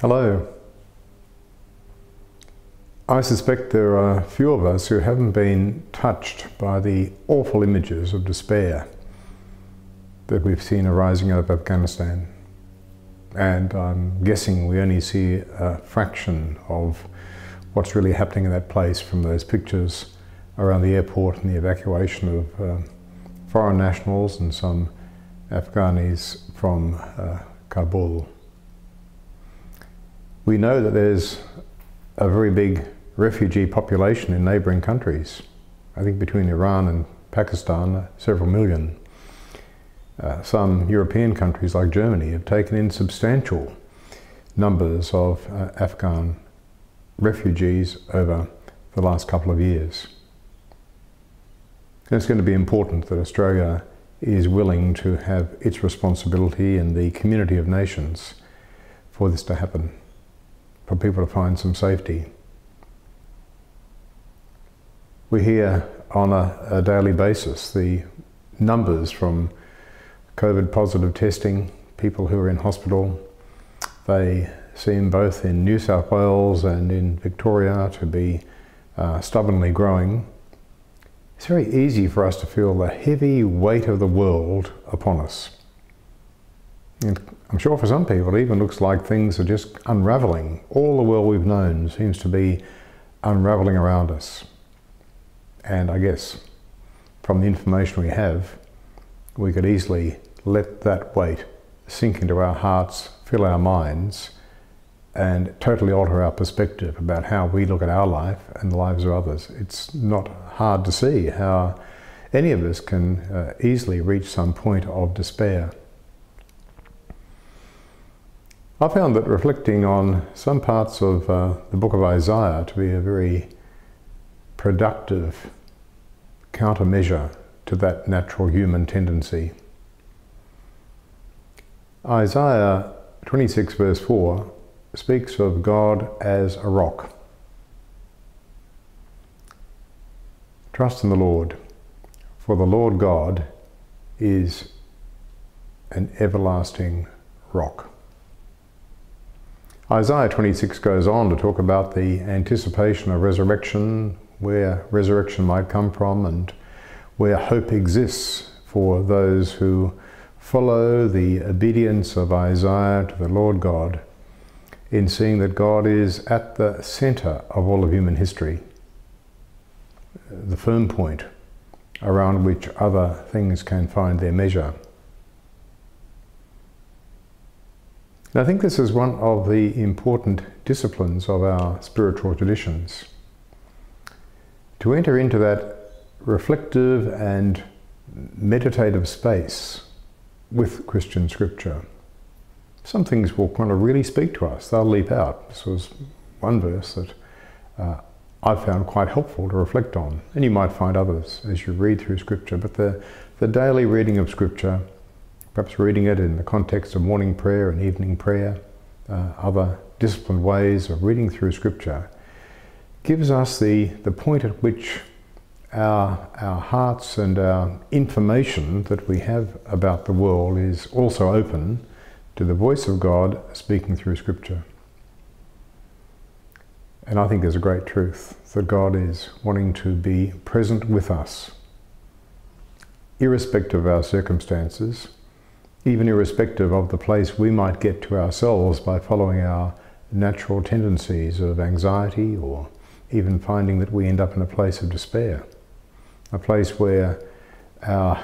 Hello. I suspect there are few of us who haven't been touched by the awful images of despair that we've seen arising out of Afghanistan. And I'm guessing we only see a fraction of what's really happening in that place from those pictures around the airport and the evacuation of uh, foreign nationals and some Afghanis from uh, Kabul. We know that there's a very big refugee population in neighbouring countries. I think between Iran and Pakistan, uh, several million. Uh, some European countries like Germany have taken in substantial numbers of uh, Afghan refugees over the last couple of years. And it's going to be important that Australia is willing to have its responsibility in the community of nations for this to happen, for people to find some safety. We hear on a, a daily basis the numbers from COVID positive testing, people who are in hospital. They seem both in New South Wales and in Victoria to be uh, stubbornly growing. It's very easy for us to feel the heavy weight of the world upon us. I'm sure for some people it even looks like things are just unraveling. All the world we've known seems to be unraveling around us. And I guess from the information we have, we could easily let that weight sink into our hearts, fill our minds, and totally alter our perspective about how we look at our life and the lives of others. It's not hard to see how any of us can uh, easily reach some point of despair. I found that reflecting on some parts of uh, the book of Isaiah to be a very productive countermeasure to that natural human tendency. Isaiah 26 verse 4 speaks of God as a rock. Trust in the Lord, for the Lord God is an everlasting rock. Isaiah 26 goes on to talk about the anticipation of resurrection, where resurrection might come from, and where hope exists for those who follow the obedience of Isaiah to the Lord God in seeing that God is at the center of all of human history, the firm point around which other things can find their measure. And I think this is one of the important disciplines of our spiritual traditions. To enter into that reflective and meditative space with Christian scripture some things will kind of really speak to us. They'll leap out. This was one verse that uh, I found quite helpful to reflect on, and you might find others as you read through Scripture. But the, the daily reading of Scripture, perhaps reading it in the context of morning prayer and evening prayer, uh, other disciplined ways of reading through Scripture, gives us the, the point at which our, our hearts and our information that we have about the world is also open to the voice of God speaking through Scripture. And I think there's a great truth that God is wanting to be present with us, irrespective of our circumstances, even irrespective of the place we might get to ourselves by following our natural tendencies of anxiety or even finding that we end up in a place of despair, a place where our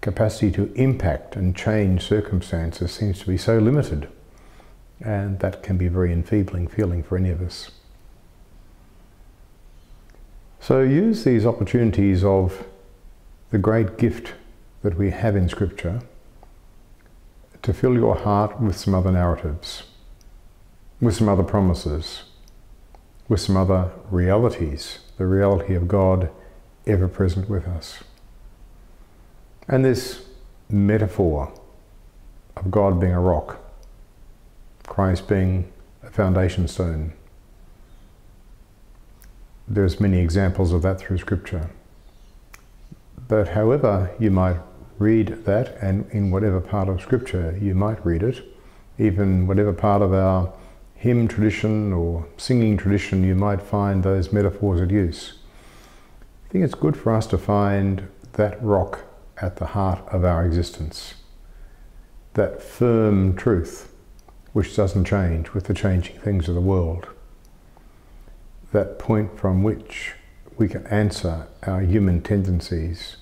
capacity to impact and change circumstances seems to be so limited. And that can be a very enfeebling feeling for any of us. So use these opportunities of the great gift that we have in Scripture to fill your heart with some other narratives, with some other promises, with some other realities, the reality of God ever present with us. And this metaphor of God being a rock, Christ being a foundation stone. There's many examples of that through Scripture. But however you might read that, and in whatever part of Scripture you might read it, even whatever part of our hymn tradition or singing tradition, you might find those metaphors at use. I think it's good for us to find that rock at the heart of our existence, that firm truth which doesn't change with the changing things of the world, that point from which we can answer our human tendencies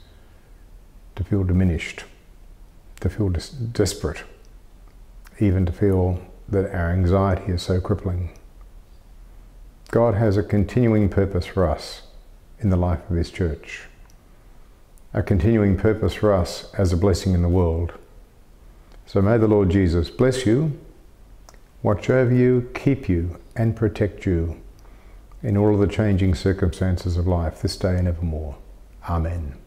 to feel diminished, to feel des desperate, even to feel that our anxiety is so crippling. God has a continuing purpose for us in the life of His church, a continuing purpose for us as a blessing in the world. So may the Lord Jesus bless you, watch over you, keep you, and protect you in all of the changing circumstances of life this day and evermore. Amen.